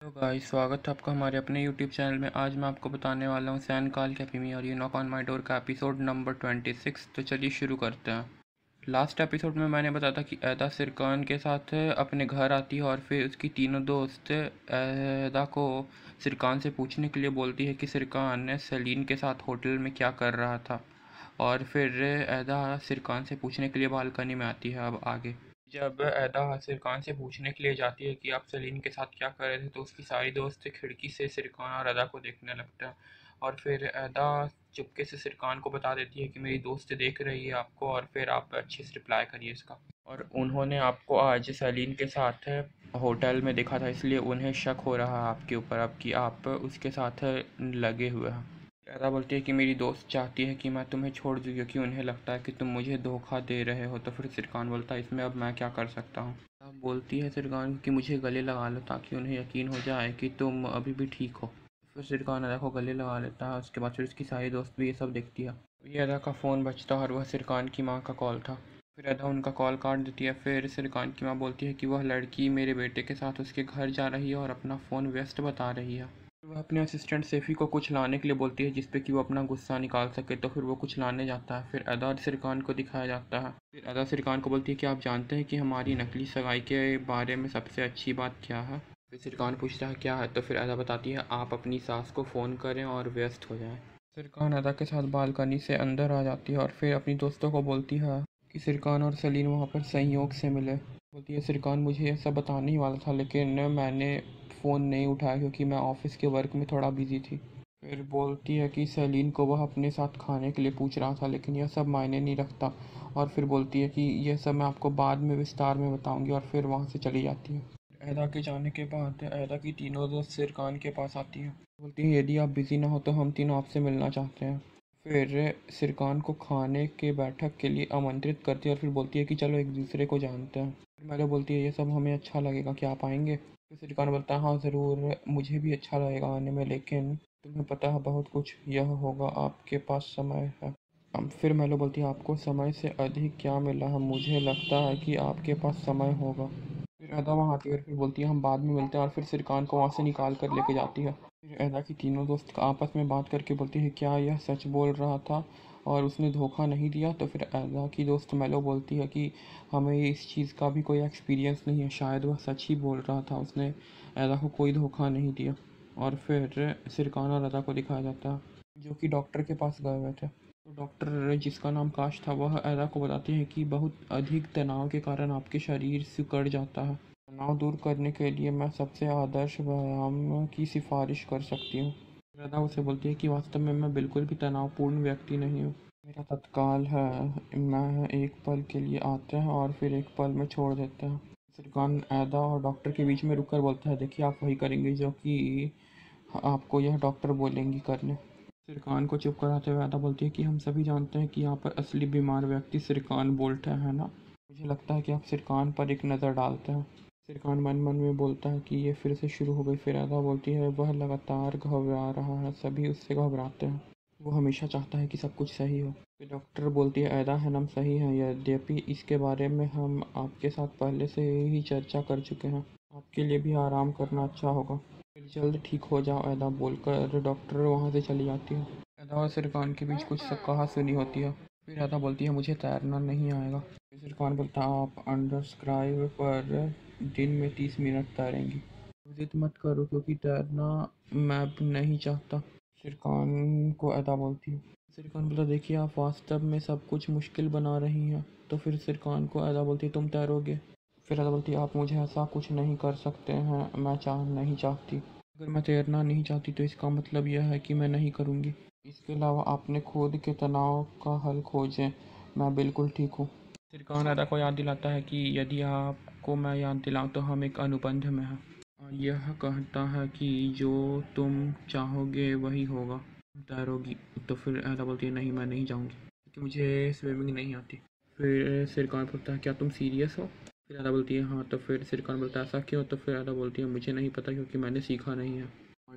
Hello guys स्वागत है आपका हमारे अपने यूट्यूब चैनल में। आज मैं आपको बताने वाला हूँ सैन काल कैफीमी और you knock on my door का एपिसोड नंबर ट्वेंटी सिक्स तो चलिए शुरू करते हैं। लास्ट एपिसोड में मैंने बताया था कि ऐदा सिरकान के साथ अपने घर आती है और फिर उसकी तीनों दोस्त ऐदा को सिरकान से पूछने के लिए बोलती है कि सिरकान सलीन के साथ होटल में क्या कर रहा था? और फिर ऐदा सिरकान से पूछने के लिए बालकनी में आती है अब आगे। जब अदा सिरकान से पूछने के लिए जाती है कि आप सलीम के साथ क्या कर रहे थे तो उसकी सारी दोस्त खिड़की से सिरकान और अदा को देखने लगता है। और फिर अदा चुपके से सिरकान को बता देती है कि मेरी दोस्त देख रही है आपको और फिर आप अच्छे से रिप्लाई करिए इसका। और उन्होंने आपको आज सलीम के साथ होटल में देखा था, इसलिए उन्हें शक हो रहा है आपके ऊपर अब कि आप उसके साथ लगे हुए हैं। ऐसा बोलती है कि मेरी दोस्त चाहती है कि मैं तुम्हें छोड़ दूँ, क्योंकि उन्हें लगता है कि तुम मुझे धोखा दे रहे हो। तो फिर सिरकान बोलता है, इसमें अब मैं क्या कर सकता हूँ? बोलती है सिरकान कि मुझे गले लगा लो ताकि उन्हें यकीन हो जाए कि तुम अभी भी ठीक हो। फिर सिरकान अदा को गले लगा लेता है, उसके बाद फिर उसकी सारी दोस्त भी ये सब देखती है। ये अदा का फ़ोन बचता और वह सिरकान की माँ का कॉल था। फिर अदा उनका कॉल काट देती है, फिर सिरकान की माँ बोलती है कि वह लड़की मेरे बेटे के साथ उसके घर जा रही है और अपना फ़ोन व्यस्त बता रही है। वह अपने असिस्टेंट सेफ़ी को कुछ लाने के लिए बोलती है जिस पे कि वो अपना गुस्सा निकाल सके तो फिर वो कुछ लाने जाता है। फिर अदा सिरकान को दिखाया जाता है। फिर अदा सिरकान को बोलती है कि आप जानते हैं कि हमारी नकली सगाई के बारे में सबसे अच्छी बात क्या है? फिर सिरकान पूछता है, क्या है? तो फिर अदा बताती है, आप अपनी सास को फ़ोन करें और व्यस्त हो जाएँ। सिरकान अदा के साथ बालकनी से अंदर आ जाती है और फिर अपनी दोस्तों को बोलती है कि सिरकान और सलीन वहाँ पर संयोग से मिले। बोलती है, सिरकान, मुझे सब बताने ही वाला था, लेकिन मैंने फ़ोन नहीं उठाया क्योंकि मैं ऑफ़िस के वर्क में थोड़ा बिज़ी थी। फिर बोलती है कि सलीन को वह अपने साथ खाने के लिए पूछ रहा था, लेकिन यह सब मायने नहीं रखता। और फिर बोलती है कि यह सब मैं आपको बाद में विस्तार में बताऊँगी और फिर वहाँ से चली जाती है। ऐदा के जाने के बाद ऐदा की तीनों दोस्त सिरकान के पास आती हैं। बोलती है, यदि आप बिज़ी ना हो तो हम तीनों आपसे मिलना चाहते हैं। फिर सिरकान को खाने के बैठक के लिए आमंत्रित करती है और फिर बोलती है कि चलो एक दूसरे को जानते हैं। मैलो बोलती है, ये सब हमें अच्छा लगेगा, क्या आप आएँगे? फिर सिरकान बोलता है हाँ ज़रूर, मुझे भी अच्छा लगेगा आने में, लेकिन तुम्हें पता है, बहुत कुछ यह होगा, आपके पास समय है। फिर मैलो बोलती है, आपको समय से अधिक क्या मिला? है मुझे लगता है कि आपके पास समय होगा। फिर अदा वहाँ आती है फिर बोलती है, हम बाद में मिलते हैं। और फिर सिरकान को वहाँ से निकाल कर लेके जाती है। फिर अदा की तीनों दोस्त आपस में बात करके बोलती है, क्या यह सच बोल रहा था? और उसने धोखा नहीं दिया तो फिर ऐदा की दोस्त मेलो बोलती है कि हमें इस चीज़ का भी कोई एक्सपीरियंस नहीं है। शायद वह सच ही बोल रहा था, उसने ऐदा को कोई धोखा नहीं दिया। और फिर सिरकान अदा को दिखाया जाता है, जो कि डॉक्टर के पास गए हुए थे। तो डॉक्टर जिसका नाम काश था, वह ऐदा को बताते हैं कि बहुत अधिक तनाव के कारण आपके शरीर सिकड़ जाता है। तनाव दूर करने के लिए मैं सबसे आदर्श व्यायाम की सिफारिश कर सकती हूँ। राधा उसे बोलती है कि वास्तव में मैं बिल्कुल भी तनावपूर्ण व्यक्ति नहीं हूँ। मेरा तत्काल है, मैं एक पल के लिए आते हैं और फिर एक पल में छोड़ देते हैं। सिरकान ऐदा और डॉक्टर के बीच में रुक कर बोलता है, देखिए, आप वही करेंगे जो कि आपको यह डॉक्टर बोलेंगी करने। सिरकान को चुप कराते हुए ऐदा बोलती है कि हम सभी जानते हैं कि यहाँ पर असली बीमार व्यक्ति सिरकान बोल्ट है ना? मुझे लगता है कि आप सिरकान पर एक नज़र डालते हैं। सिरकान मन मन में बोलता है कि ये फिर से शुरू हो गई, फिर अदा बोलती है, वह लगातार घबरा रहा है, सभी उससे घबराते हैं। वो हमेशा चाहता है कि सब कुछ सही हो। फिर डॉक्टर बोलती है, ऐदा है हम सही है, यद्यपि इसके बारे में हम आपके साथ पहले से ही चर्चा कर चुके हैं। आपके लिए भी आराम करना अच्छा होगा। फिर जल्द ठीक हो जाओ, ऐदा बोलकर डॉक्टर वहाँ से चली जाती है। ऐदा और सिरकान के बीच कुछ कहा सुनी होती है। फिर ऐदा बोलती है, मुझे तैरना नहीं आएगा। फिर सिरकान बोलता आप अंडरस्क्राइब पर दिन में तीस मिनट तैरेंगी। जिद मत करो क्योंकि तैरना मैं नहीं चाहता। सिरकान को अदा बोलती हूँ। सिरकान बोला देखिए, आप वास्तव में सब कुछ मुश्किल बना रही हैं। तो फिर सिरकान को अदा बोलती तुम तैरोगे? फिर अदा बोलती आप मुझे ऐसा कुछ नहीं कर सकते हैं, मैं चाह नहीं चाहती। अगर मैं तैरना नहीं चाहती तो इसका मतलब यह है कि मैं नहीं करूँगी। इसके अलावा आपने खुद के तनाव का हल खोजें। मैं बिल्कुल ठीक हूँ। सिरकान अदा को याद दिलाता है कि यदि आपको मैं याद दिलाऊं तो हम एक अनुबंध में हैं। यह कहता है कि जो तुम चाहोगे वही होगा। तैरोगी तो फिर अदा बोलती है, नहीं, मैं नहीं जाऊँगी, क्योंकि मुझे स्विमिंग नहीं आती। फिर सिरकान बोलता है, क्या तुम सीरियस हो? फिर अदा बोलती है हाँ तो फिर सिरकान बोलता है, ऐसा क्यों? तो फिर अदा बोलती है, मुझे नहीं पता, क्योंकि मैंने सीखा नहीं है।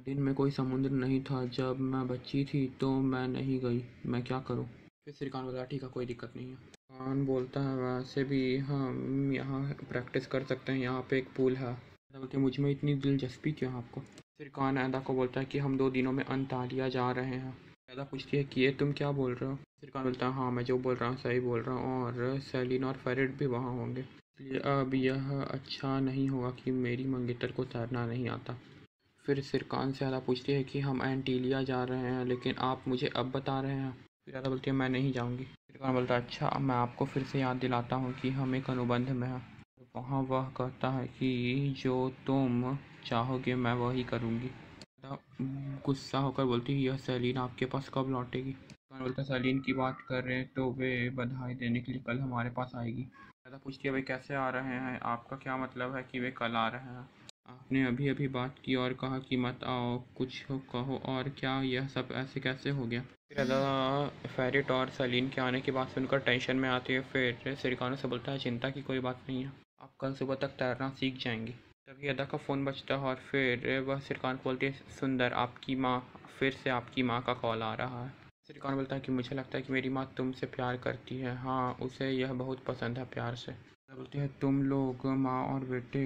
दिन में कोई समुद्र नहीं था। जब मैं बच्ची थी तो मैं नहीं गई। मैं क्या करूँ? फिर सिरकान बोला ठीक है, कोई दिक्कत नहीं है। खान बोलता है वैसे भी हम यहाँ प्रैक्टिस कर सकते हैं, यहाँ पे एक पूल है। बोलते है मुझमें इतनी दिलचस्पी क्यों आपको? फिर कान अदा को बोलता है कि हम दो दिनों में अंतालिया जा रहे हैं? अदा पूछती है कि ये तुम क्या बोल रहे हो? फिर कान बोलता है हाँ मैं जो बोल रहा हूँ, सही बोल रहा हूँ, और सेलिन और फेरिड भी वहाँ होंगे। इसलिए अब यह अच्छा नहीं होगा कि मेरी मंगेतर को तैरना नहीं आता। फिर सिरकान से अदा पूछती है कि हम एंटीलिया जा रहे हैं, लेकिन आप मुझे अब बता रहे हैं। फिर अदा बोलती है, मैं नहीं जाऊँगी। सिरकान बोलता है अच्छा मैं आपको फिर से याद दिलाता हूँ कि हम एक अनुबंध में हैं। वहाँ वह कहता है कि, जो तुम चाहोगे मैं वही करूँगी। गुस्सा होकर बोलती है, यह सैलीन आपके पास कब लौटेगी? बोलता सैलीन की बात कर रहे हैं तो वे बधाई देने के लिए कल हमारे पास आएगी। पूछती है वे कैसे आ रहे हैं? आपका क्या मतलब है कि वे कल आ रहे हैं? आपने अभी अभी बात की और कहा कि मत आओ, कुछ कहो और क्या यह सब ऐसे कैसे हो गया? फिर अदा फेरिट और सलीन के आने की बात सुनकर टेंशन में आती है फिर सिरकानों से बोलता है, चिंता की कोई बात नहीं है। आप कल सुबह तक तैरना सीख जाएँगे। तभी अदा का फ़ोन बजता है और फिर वह सिरकान को बोलती है, सुंदर, आपकी माँ, फिर से आपकी माँ का कॉल आ रहा है। सिरकान बोलता है कि मुझे लगता है कि मेरी माँ तुमसे प्यार करती है। हाँ उसे यह बहुत पसंद है, प्यार से। बोलती है, तुम लोग माँ और बेटे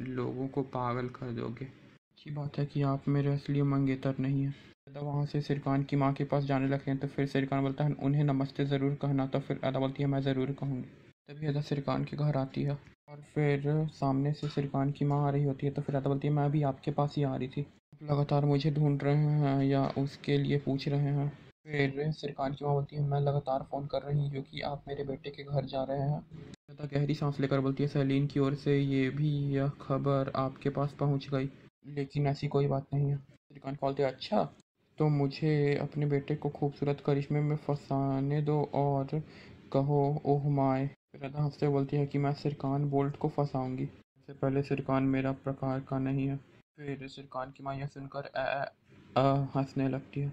लोगों को पागल कर दोगे? अच्छी बात है कि आप मेरे असली मंगेतर नहीं हैं। अदा वहाँ से सिरकान की माँ के पास जाने लगते हैं तो फिर सिरकान बोलता है, उन्हें नमस्ते ज़रूर कहना। तो फिर अदा बोलती है, मैं ज़रूर कहूँगी। तभी अदा सिरकान के घर आती है और फिर सामने से सिरकान की माँ आ रही होती है तो फिर अदा बोलती है, मैं अभी आपके पास ही आ रही थी। लगातार मुझे ढूंढ रहे हैं या उसके लिए पूछ रहे हैं? फिर सिरकान की माँ बोलती है, मैं लगातार फ़ोन कर रही हूँ क्योंकि आप मेरे बेटे के घर जा रहे हैं। अदा गहरी सांस लेकर बोलती है, सलीन की ओर से ये भी यह खबर आपके पास पहुँच गई। लेकिन ऐसी कोई बात नहीं है। सिरकान बोलते अच्छा तो मुझे अपने बेटे को खूबसूरत करिश्मे में फंसाने दो और कहो, ओह माए फिर हँसते बोलती है कि मैं सिरकान बोल्ट को फंसाऊँगी। इससे पहले सिरकान मेरा प्रकार का नहीं है। फिर सिरकान की माँ यह सुनकर हंसने लगती है।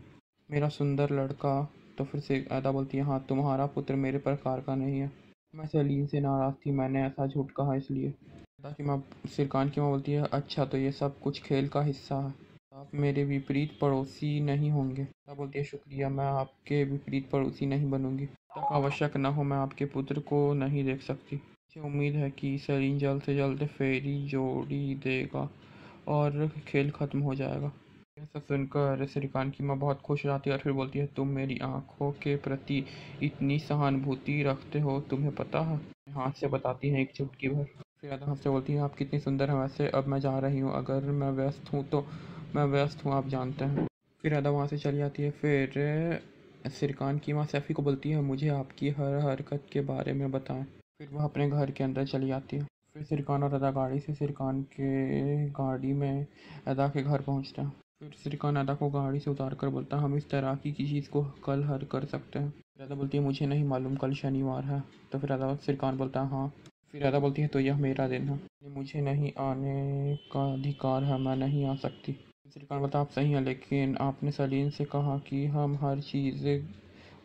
मेरा सुंदर लड़का तो फिर से अदा बोलती है हाँ तुम्हारा पुत्र मेरे प्रकार का नहीं है। मैं सलीम से नाराज़ थी, मैंने ऐसा झूठ कहा इसलिए। अदा की माँ, सिरकान की माँ बोलती है अच्छा तो ये सब कुछ खेल का हिस्सा है। आप मेरे विपरीत पड़ोसी नहीं होंगे। अदा बोलती है, शुक्रिया, मैं आपके विपरीत पड़ोसी नहीं बनूँगी। तक आवश्यक न हो, मैं आपके पुत्र को नहीं देख सकती। मुझे उम्मीद है कि सलीम जल्द से जल्द फेरी जोड़ी देगा और खेल ख़त्म हो जाएगा। यह सब सुनकर श्रीकांत की माँ बहुत खुश रहती है और फिर बोलती है, तुम मेरी आँखों के प्रति इतनी सहानुभूति रखते हो, तुम्हें पता है? हाथ से बताती हैं एक चुटकी भर। फिर अदा से बोलती है, आप कितनी सुंदर हैं, वैसे अब मैं जा रही हूँ, अगर मैं व्यस्त हूँ तो मैं व्यस्त हूँ, आप जानते हैं। फिर अदा वहाँ से चली जाती है, फिर सिरकान की माँ सैफ़ी को बोलती है, मुझे आपकी हर हरकत के बारे में बताएँ। फिर वह अपने घर के अंदर चली जाती है। फिर सिरकान और अदा गाड़ी से सिरकान के गाड़ी में अदा के घर पहुँचते हैं। फिर अदा को गाड़ी से उतार कर बोलता, हम इस तरह की चीज़ को कल हल कर सकते हैं। अदा बोलती है, मुझे नहीं मालूम, कल शनिवार है। तो फिर अदा सिरकान बोलता है हाँ। फिर अदा बोलती है तो यह मेरा दिन है। मुझे नहीं आने का अधिकार है, मैं नहीं आ सकती। श्रीकांत बोलता, आप सही हैं, लेकिन आपने सलीम से कहा कि हम हर चीज़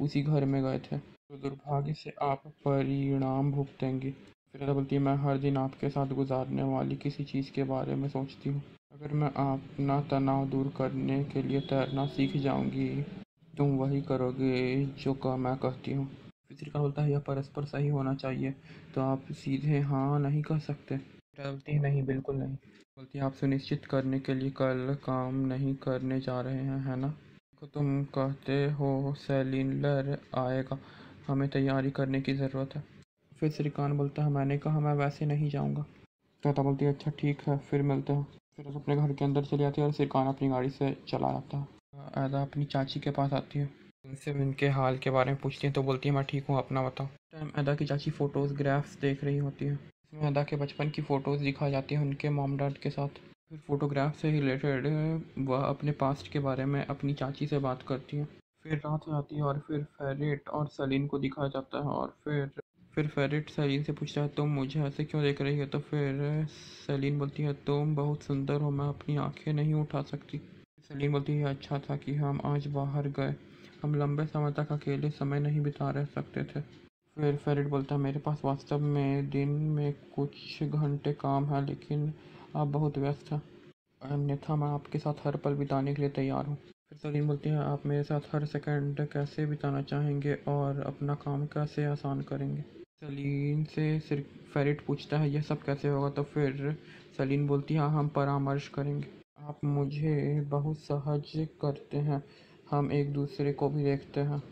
उसी घर में गए थे। तो दुर्भाग्य से आप परिणाम भुगतेंगे। फिर अदा बोलती है, मैं हर दिन आपके साथ गुजारने वाली किसी चीज़ के बारे में सोचती हूँ। अगर मैं अपना तनाव दूर करने के लिए तैरना सीख जाऊँगी तुम वही करोगे जो का मैं कहती हूँ। फिर का बोलता है यह परस्पर सही होना चाहिए। तो आप सीधे हाँ नहीं कह सकते। बोलती है नहीं बिल्कुल नहीं। बोलती आप सुनिश्चित करने के लिए कल काम नहीं करने जा रहे हैं है ना? तो तुम कहते हो सेलिनर आएगा। हमें तैयारी करने की ज़रूरत है। फिर श्रीकांत बोलता है मैंने कहा मैं वैसे नहीं जाऊँगा। तोता बोलती है अच्छा ठीक है फिर मिलते हैं। फिर अपने घर के अंदर चली जाती है और श्रीकांत अपनी गाड़ी से चला जाता है अदा अपनी चाची के पास आती है। उनसे उनके हाल के बारे में पूछती है तो बोलती है, मैं ठीक हूँ, अपना बताओ। टाइम अदा की चाची फ़ोटोज़ ग्राफ्स देख रही होती है। इसमें अदा के बचपन की फ़ोटोज़ दिखाई जाती हैं उनके मॉम डैड के साथ। फिर फ़ोटोग्राफ से रिलेटेड वह अपने पास्ट के बारे में अपनी चाची से बात करती है। फिर रात हो जाती है और फिर फेरिट और सलीन को दिखाया जाता है और फिर फिर फेरिट सलीन से पूछता है, तुम मुझे ऐसे क्यों देख रही हो? तो फिर सलीन बोलती है, तुम बहुत सुंदर हो, मैं अपनी आँखें नहीं उठा सकती। सलीन बोलती है अच्छा था कि हम आज बाहर गए। हम लंबे समय तक अकेले समय नहीं बिता रह सकते थे। फिर फेरिट बोलता है, मेरे पास वास्तव में दिन में कुछ घंटे काम है, लेकिन आप बहुत व्यस्त हैं। अन्यथा मैं आपके साथ हर पल बिताने के लिए तैयार हूँ। फिर सलीम बोलती है, आप मेरे साथ हर सेकंड कैसे बिताना चाहेंगे और अपना काम कैसे आसान करेंगे? सलीन से फेरिट पूछता है, यह सब कैसे होगा? तो फिर सलीन बोलती है हाँ हम परामर्श करेंगे। आप मुझे बहुत सहज करते हैं। हम एक दूसरे को भी देखते हैं।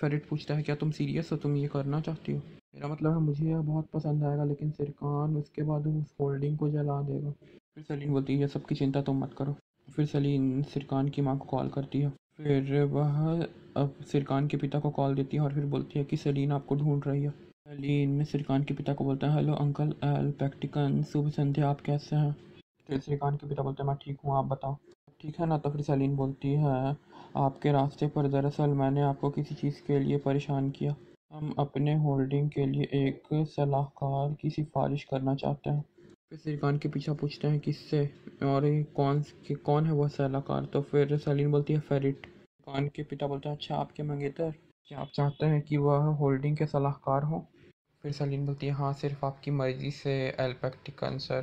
फेरिट पूछता है, क्या तुम सीरियस हो? तुम ये करना चाहती हो? मेरा मतलब है, मुझे यह बहुत पसंद आएगा, लेकिन सिरकान उसके बाद उस होल्डिंग को जला देगा। फिर सलीन बोलती है, यह सबकी चिंता तुम मत करो। फिर सलीन सिरकान की माँ को कॉल करती है। फिर वह अब सिरकान के पिता को कॉल देती है और फिर बोलती है कि सलीन आपको ढूंढ रही है। सलीन सिरकान के पिता को बोलता है, हेलो अंकल एल पैक्टिकन शुभ संध्या, आप कैसे हैं? फिर सिरकान के पिता बोलते हैं, मैं ठीक हूँ, आप बताओ। ठीक है ना? तो फिर सलीन बोलती है, आपके रास्ते पर दरअसल मैंने आपको किसी चीज़ के लिए परेशान किया। हम अपने होल्डिंग के लिए एक सलाहकार की सिफारिश करना चाहते हैं। फिर सिरकान के पीछा पूछते हैं, किससे? और कौन कि कौन है वह सलाहकार? तो फिर सलीन बोलती है, फेरिट। सिरकान के पिता बोलते हैं अच्छा आपके मंगेतर, क्या आप चाहते हैं कि वह होल्डिंग के सलाहकार हों? फिर सलीन बोलती है हाँ सिर्फ़ आपकी मर्ज़ी से एल्पेक्टिकन सर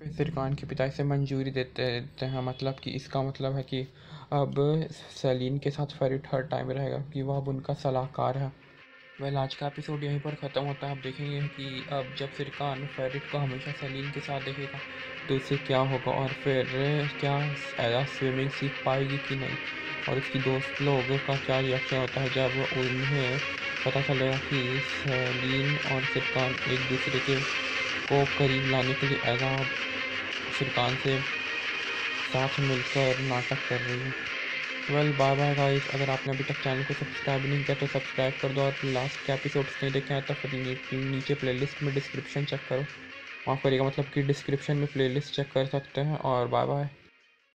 फिर सिरकान के पिता इसे मंजूरी देते देते हैं मतलब कि इसका मतलब है कि अब सलीन के साथ फेरिट हर टाइम रहेगा, कि वह अब उनका सलाहकार है। वेल, आज का एपिसोड यहीं पर ख़त्म होता है। आप देखेंगे कि अब जब सिरकान फेरिट को हमेशा सलीन के साथ देखेगा तो उससे क्या होगा और फिर क्या स्विमिंग सीख पाएगी कि नहीं? और उसकी दोस्त लोगों का क्या रिएक्शन होता है जब उन्हें पता चलेगा कि सलीन और सिरकान एक दूसरे के को करीब लाने के लिए एजा सिरकान से साथ मिलकर नाटक कर रही है। वेल बाय बाय गाइस अगर आपने अभी तक चैनल को सब्सक्राइब नहीं किया तो सब्सक्राइब कर दो और लास्ट के एपिसोड्स नहीं देखे हैं तो फिर नीचे प्लेलिस्ट में डिस्क्रिप्शन चेक करो। माफ़ करिएगा मतलब कि डिस्क्रिप्शन में प्लेलिस्ट चेक कर सकते हैं। और बाय बाय